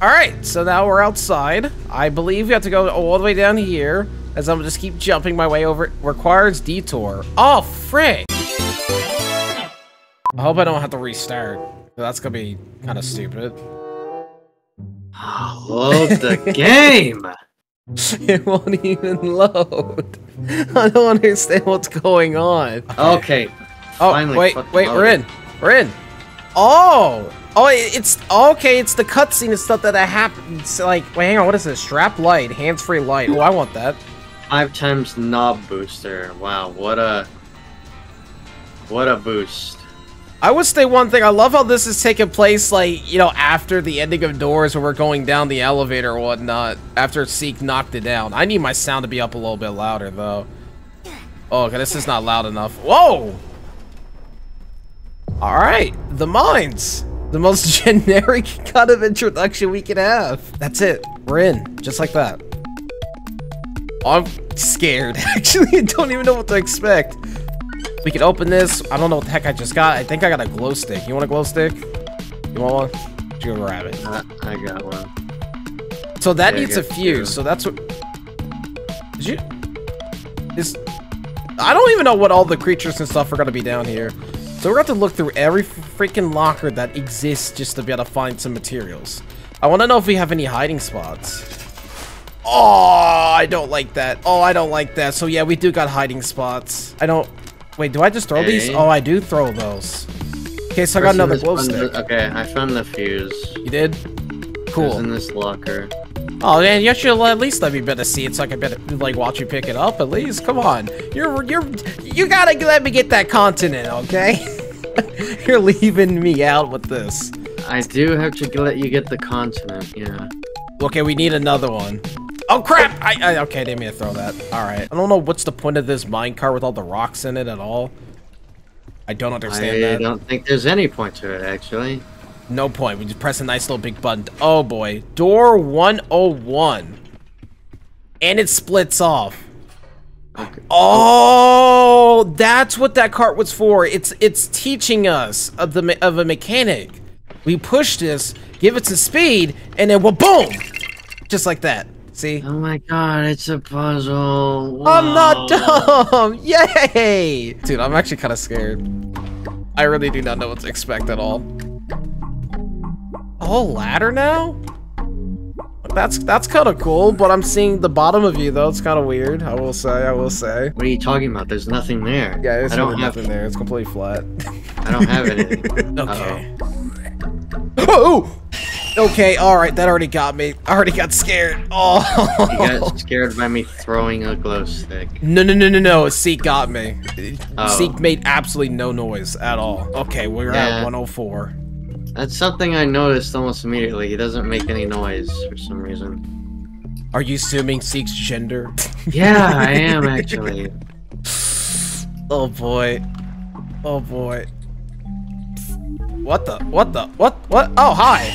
Alright, so now we're outside. I believe we have to go all the way down here, as I'm just keep jumping my way over. Requires detour. Oh, frick! I hope I don't have to restart. That's gonna be kind of stupid. Load the game! It won't even load. I don't understand what's going on. Okay. Oh, finally wait, wait, we're in. We're in. Oh! Oh, it- it's oh, okay. It's the cutscene and stuff that I happen. It's like, wait, hang on. What is this? Strap light, hands-free light. Oh, I want that. Five times knob booster. Wow, what a... What a boost. I would say one thing. I love how this is taking place, like, you know, after the ending of Doors where we're going down the elevator or whatnot. After Seek knocked it down. I need my sound to be up a little bit louder, though. Oh, okay, this is not loud enough. Whoa! Alright, the mines. The most generic kind of introduction we can have. That's it. We're in. Just like that. I'm scared. Actually, I don't even know what to expect. We can open this. I don't know what the heck I just got. I think I got a glow stick. You want a glow stick? You want one? You go grab it. Uh, I got one. So that Yeah, needs a fuse. two. So that's what. Did you? Is I don't even know what all the creatures and stuff are gonna be down here. So we're going to have to look through every freaking locker that exists just to be able to find some materials. I want to know if we have any hiding spots. Oh, I don't like that. Oh, I don't like that. So yeah, we do got hiding spots. I don't. Wait, do I just throw these? Oh, I do throw those. Okay, so I got First another glow stick. Okay, I found the fuse. You did? Cool. in this locker. Oh man, you should at least let me better see it so I can better like watch you pick it up at least. Come on, you're you're you gotta let me get that continent, okay? you're leaving me out with this. I do have to let you get the continent, yeah. Okay, we need another one. Oh crap! I, I okay, didn't mean to throw that. All right, I don't know what's the point of this minecart with all the rocks in it at all. I don't understand I that. don't think there's any point to it, actually. No point. We just press a nice little big button. Oh boy, door 101, and it splits off. Okay. Oh, that's what that cart was for. It's it's teaching us of the of a mechanic. We push this, give it some speed, and then well, boom, just like that. See, Oh my god, it's a puzzle. I'm not dumb. Yay, dude! I'm actually kind of scared. I really do not know what to expect at all. Whole ladder now? That's that's kind of cool, but I'm seeing the bottom of you though. It's kind of weird. I will say. I will say. What are you talking about? There's nothing there. Yeah, there's I don't really have. nothing there. It's completely flat. I don't have anything. okay. Oh, oh! Okay, alright, that already got me. I already got scared. Oh! You got scared by me throwing a glow stick. No, no, no, no, no. Seek got me. Oh. Seek made absolutely no noise at all. Okay, we're Yeah. at 104. That's something I noticed almost immediately. He doesn't make any noise for some reason. Are you assuming Seek's gender? Yeah, I am actually. oh boy. Oh boy. What the? What the? What? What? Oh, hi.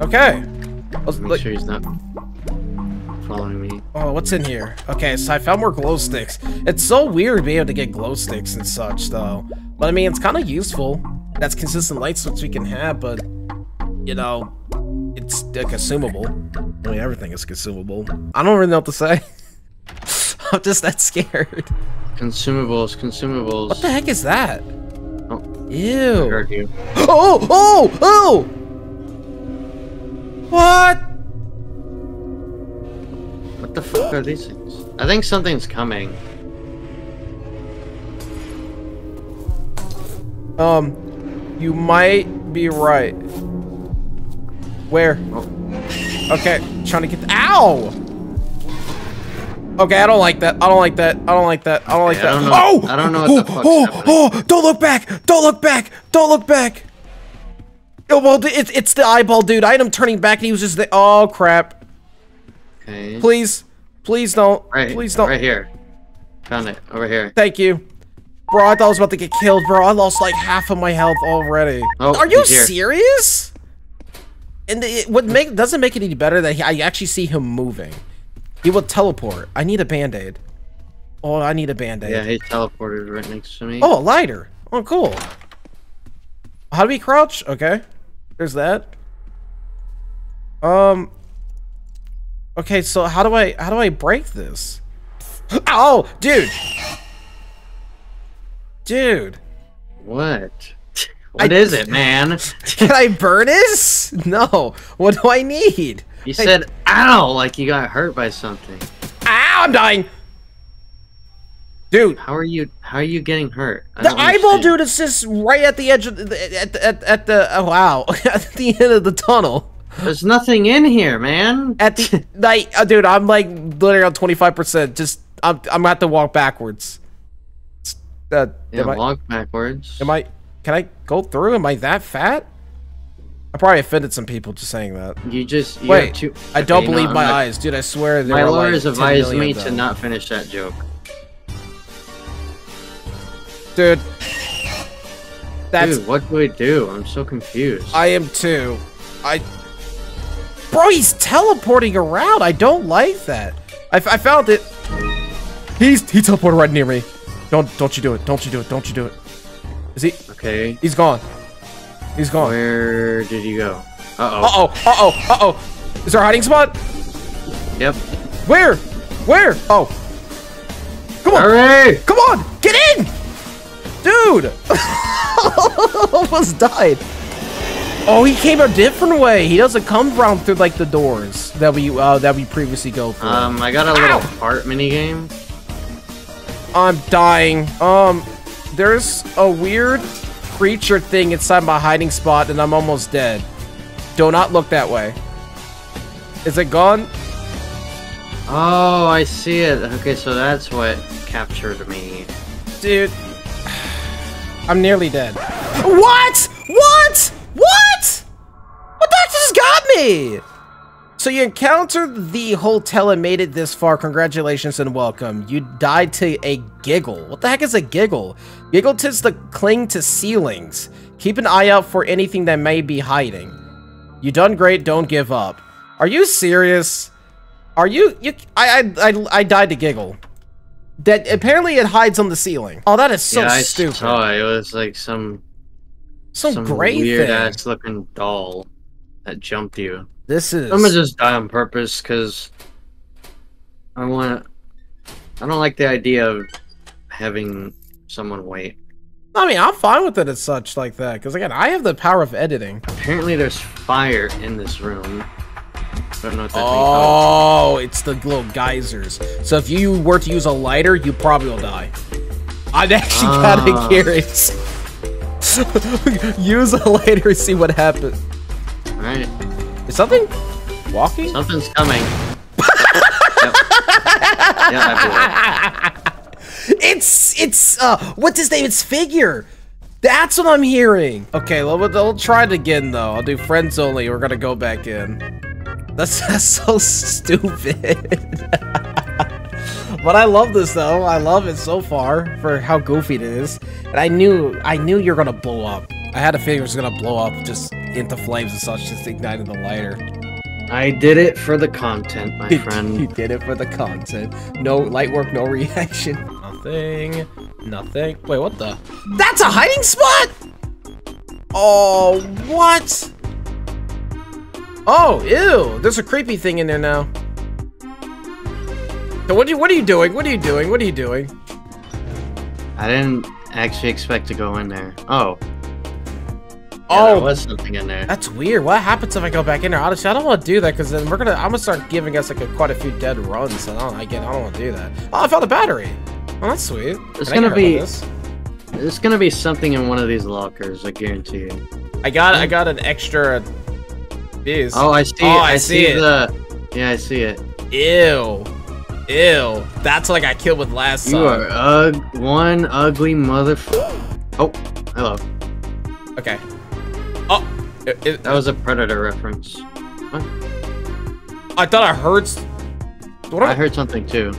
Okay. Let's- Make sure he's not following me. Oh, what's in here? Okay, so I found more glow sticks. It's so weird being able to get glow sticks and such, though. But I mean, it's kind of useful. That's consistent light switch we can have, but you know, it's consumable. I mean, everything is consumable. I don't really know what to say. I'm just that scared. Consumables, consumables. What the heck is that? Oh, Ew. Oh, oh, oh! What? What the fuck are these things? I think something's coming. Um, you might be right. Where? Oh, Okay, trying to get. the- Ow! Okay, I don't like that. I don't like that. I don't like that. I don't like I that. don't know- Oh! I don't know what oh, the oh, fuck's oh, happening. oh, don't look back! Don't look back! Don't look back! Oh, well, it's, it's the eyeball dude. I had him turning back and he was just there. Oh, crap. okay. Please. Please don't. Right, Please don't. Right here. Found it. Over here. Thank you. Bro, I thought I was about to get killed, bro. I lost like half of my health already. Oh, Are you serious? And it, what make doesn't make it any better that he, I actually see him moving. He will teleport. I need a band-aid. Oh, I need a band-aid. Yeah, he teleported right next to me. Oh, a lighter. Oh, cool. How do we crouch? Okay. There's that. Um. Okay, so how do I how do I break this? Oh, dude. Dude. What? What is it, man? Can I burn this? No. What do I need? You said ow like you got hurt by something. Ow, I'm dying. Dude, How are you how are you getting hurt? I the eyeball understand. dude is just right at the edge of the, at, at, at the oh, wow at the end of the tunnel. There's nothing in here, man. At the like, uh, dude, I'm like literally on 25. percent Just I'm I'm gonna have to walk backwards. Uh, yeah, I, walk backwards. am I? Can I go through? Am I that fat? I probably offended some people just saying that. You just you Wait, two, I don't Okay, believe my not- eyes, dude. I swear My were like lawyers 10 advised me to not finish that joke. Dude, that's Dude, what do we do? I'm so confused. I am too. I. Bro, he's teleporting around. I don't like that. I, I found it. He's he teleported right near me. Don't don't you do it. Don't you do it. Don't you do it. Is he? okay. He's gone. He's gone. Where did he go? Uh oh. Uh oh. oh. Uh oh. Uh oh. Is there a hiding spot? Yep. Where? Where? Oh. Come on. Hurry! Come on. Get in. Dude. Almost died. Oh, he came a different way. He doesn't come around through like the doors that we uh, that we previously go through. Um, I got a little heart mini game. I'm dying. Um, there's a weird creature thing inside my hiding spot, and I'm almost dead. Do not look that way. Is it gone? Oh, I see it. Okay, so that's what captured me. Dude. I'm nearly dead. What? What? What? What that just got me? So you encountered the hotel and made it this far. Congratulations and welcome. You died to a giggle. What the heck is a giggle? Giggle tends to cling to ceilings. Keep an eye out for anything that may be hiding. You done great. Don't give up. Are you serious? Are you you? I I I, I died to giggle. That apparently it hides on the ceiling. Oh, that is so yeah, I stupid. saw it. It was like some Some, some great weird thing. ass looking doll that jumped you. This is. I'm gonna just die on purpose because I want. I don't like the idea of having someone wait. I mean, I'm fine with it as such like that because again, I have the power of editing. Apparently, there's fire in this room. Don't know what that thing Oh, it's the little geysers. So if you were to use a lighter, you probably will die. I'm actually Ah. kind of curious. use a lighter see what happens. All right, Is something walking? something's coming. yep. Yeah, I It's it's uh what's his name? It's figure. That's what I'm hearing. Okay, well, we'll, we'll try it again though. I'll do friends only. We're gonna go back in. That's, that's so stupid. but I love this though. I love it so far for how goofy it is. And I knew I knew you're gonna blow up. I had a feeling it was gonna blow up just into flames and such, just igniting the lighter. I did it for the content, my friend. you did it for the content. No light work, no reaction. Nothing. Nothing. Wait, what the? That's a hiding spot? Oh, what? Oh, ew. There's a creepy thing in there now. So what are you, what are you doing? What are you doing? What are you doing? I didn't actually expect to go in there. Oh. Yeah, Oh. there was something in there. That's weird. What happens if I go back in there? Honestly, I don't want to do that because then we're gonna. I'm gonna start giving us like a, quite a few dead runs, and I don't. Again, I don't want to do that. Oh, I found a battery. Oh, that's sweet. It's Can gonna be-? There's gonna be something in one of these lockers, I guarantee you. I got. I hmm? got an extra. These. Oh, I see. Oh, I I, see see, it. the. Yeah, I see it. Ew. Ew. That's what I got killed with last You are ug one ugly mother. Oh, hello. Okay. It, it- That was a predator reference. I thought I heard. What I I, heard something too.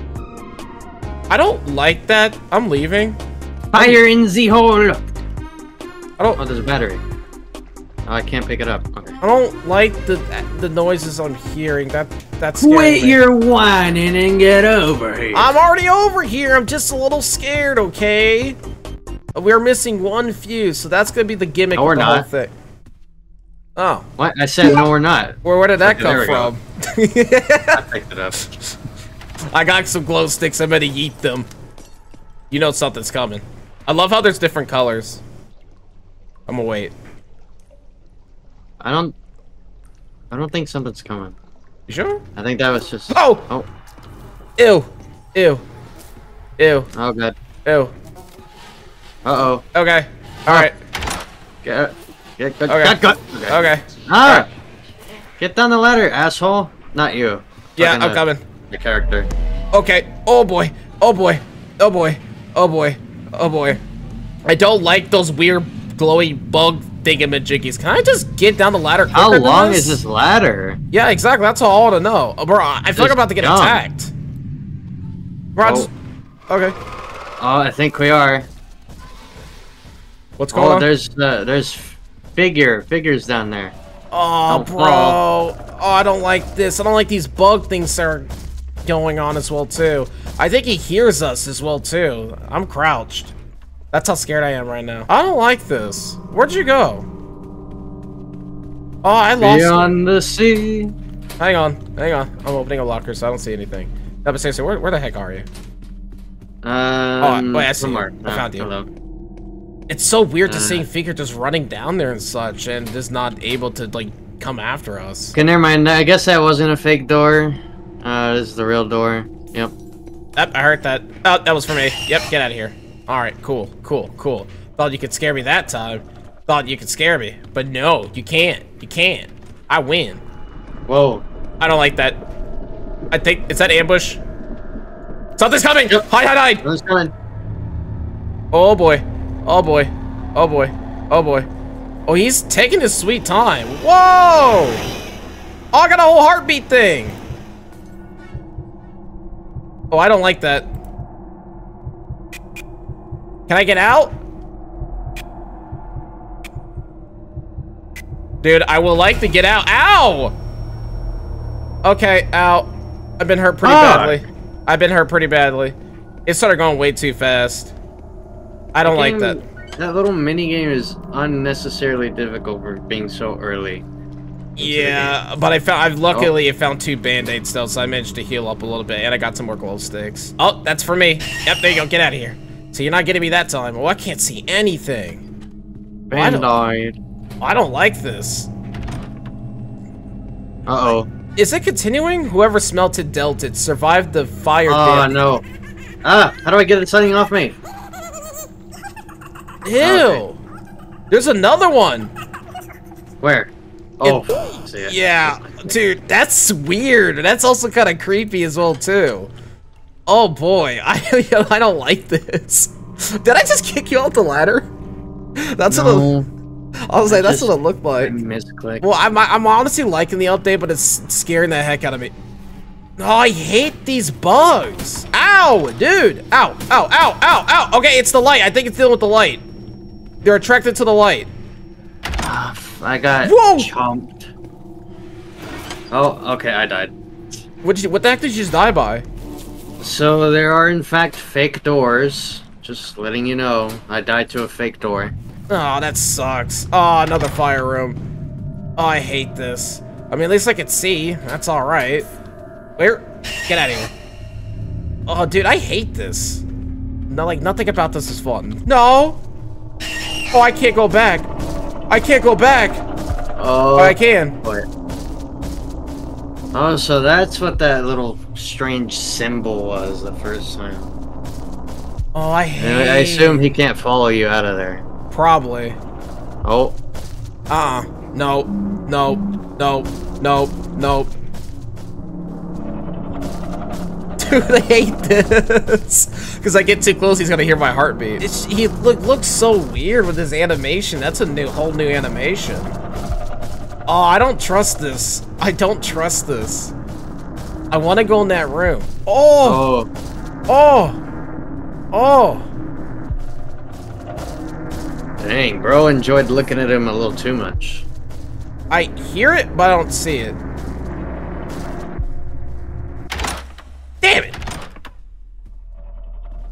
I don't like that. I'm leaving. Fire in the hole. I don't. Oh, there's a battery. Oh, I can't pick it up. Okay. I don't like the the noises I'm hearing. That that's scaring Quit me. your whining and get over here. I'm already over here. I'm just a little scared. Okay. We're missing one fuse, so that's gonna be the gimmick No, of we're whole not. thing. Oh, What? I said no, we're not. where, where did that Okay, come there we go. from? I picked it up. I got some glow sticks. I'm gonna eat them. You know something's coming. I love how there's different colors. I'm gonna wait. I don't. I don't think something's coming. You sure? I think that was just. Oh! Oh. Ew. Ew. Ew. Oh god. Ew. Uh oh. Okay. Alright. Get. Get. Get. Okay. Okay. Okay. Ah! Get down the ladder, asshole. Not you. Yeah, Fucking I'm the- coming. The character. Okay. Oh boy. Oh boy. Oh boy. Oh boy. Oh boy. I don't like those weird glowy bug thingamajiggies. Can I just get down the ladder How long is this ladder? Yeah, exactly. That's all I want to know. Uh, Bro, i feel like i'm about to get jump. attacked. Bro, Oh. just- Okay. Oh, I think we are. What's going Oh, on? there's uh, there's figure figures down there. Oh, Don't bro. fall. Oh, I don't like this. I don't like these bug things that are going on as well, too. I think he hears us as well, too. I'm crouched. That's how scared I am right now. I don't like this. Where'd you go? Oh, I lost. Beyond the sea. Hang on. Hang on. I'm opening a locker, so I don't see anything. No, but seriously, where, where the heck are you? Um, wait, I see you. I Ah, found you. Hello. It's so weird to Uh. seeing Figure just running down there and such, and just not able to, like, come after us. Okay, never mind. I guess that wasn't a fake door. Uh, this is the real door. Yep. Yep, I heard that. Oh, that was for me. Yep, get out of here. Alright, cool, cool, cool. Thought you could scare me that time. Thought you could scare me. But no, you can't. You can't. I win. Whoa. I don't like that. I think, is that ambush? Something's coming! Yep. Hide, hide, hide! Who's coming? Oh boy. Oh boy. Oh boy. Oh boy. Oh, he's taking his sweet time. Whoa! Oh, I got a whole heartbeat thing. Oh, I don't like that. Can I get out? Dude, I would like to get out. Ow! Okay, ow. I've been hurt pretty Fuck. badly. I've been hurt pretty badly. It started going way too fast. I don't like that. That little mini game is unnecessarily difficult for being so early. Yeah, but I found I've luckily found two band-aids still, so I managed to heal up a little bit, and I got some more glow sticks. Oh, that's for me. Yep, there you go. Get out of here. So you're not getting me that time. Oh, I can't see anything. I don't- Bandai. I don't like this. Uh oh. Is it continuing? Whoever smelt it dealt it. Survived the fire Oh damage. no. Ah, how do I get it setting off me? Ew. Okay. There's another one. Where? Oh, see it. Yeah, dude, that's weird. That's also kind of creepy as well too. Oh boy, I I don't like this. Did I just kick you off the ladder? That's what No, it, I was like. That's what it looked like. misclicked. Well, I'm I'm honestly liking the update, but it's scaring the heck out of me. Oh, I hate these bugs. Ow, dude. Ow, ow, ow, ow, ow. Okay, it's the light. I think it's dealing with the light. They're attracted to the light. Ah, I got Whoa! chomped. Oh, okay, I died. What did you, what the heck did you just die by? So there are in fact fake doors. Just letting you know, I died to a fake door. Oh, that sucks. Oh, another fire room. Oh, I hate this. I mean, at least I could see. That's all right. Where? Get out of here. Oh, dude, I hate this. No, like, nothing about this is fun. No! Oh, I can't go back. I can't go back. Oh, I can. What? Oh, so that's what that little strange symbol was the first time. Oh, I hate I assume he can't follow you out of there. Probably. Oh, Uh-uh. No. No. No. No. No. Dude, I hate this. Because I get too close, he's gonna hear my heartbeat. It's, he look looks so weird with his animation. That's a new whole new animation. Oh, I don't trust this. I don't trust this. I want to go in that room. Oh, oh, oh, oh. dang, bro enjoyed looking at him a little too much. I hear it, but I don't see it.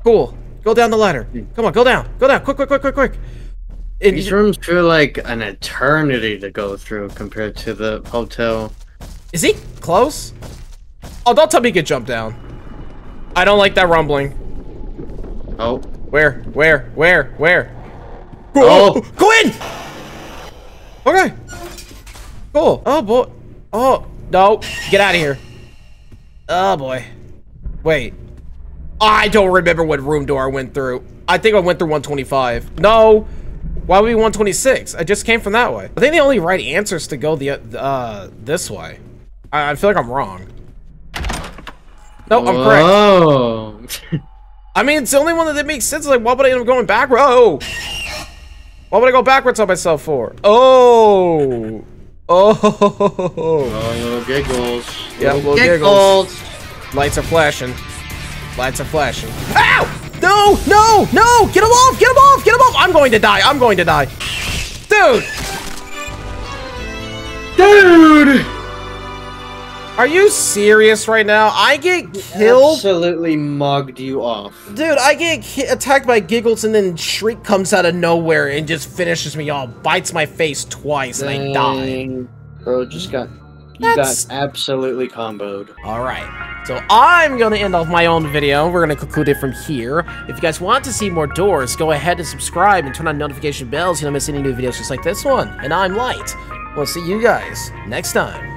Cool. Go down the ladder. Hmm. Come on, go down. Go down. Quick, quick, quick, quick, quick. And These rooms feel like an eternity to go through compared to the hotel. is he close? Oh, don't tell me he could jump down. I don't like that rumbling. Oh, Where? Where? Where? Where? Oh. oh. Go in! Okay. Cool. Oh, boy. Oh, no. Get out of here. Oh, boy. Wait. I don't remember what room door I went through. I think I went through 125. No. Why would be 126? I just came from that way. I think the only right answer is to go the uh this way. I, I feel like I'm wrong. No, I'm correct. Whoa. I mean, it's the only one that makes sense. Like, why would I end up going backward? Oh! Why would I go backwards on myself for? Oh! Oh! Oh, little giggles. Yeah, little giggles. Lights are flashing. Lights are flashing. Ow! No! No! No! Get him off! Get him off! Get him off! I'm going to die. I'm going to die. Dude! Dude! Are you serious right now? I get killed? Absolutely mugged you off. Dude, I get attacked by giggles and then Shriek comes out of nowhere and just finishes me off, bites my face twice, and I die. Bro, just got. You That's- got absolutely comboed. Alright, so I'm gonna end off my own video. We're gonna conclude it from here. If you guys want to see more doors, go ahead and subscribe and turn on notification bells so you don't miss any new videos just like this one. And I'm Light. We'll see you guys next time.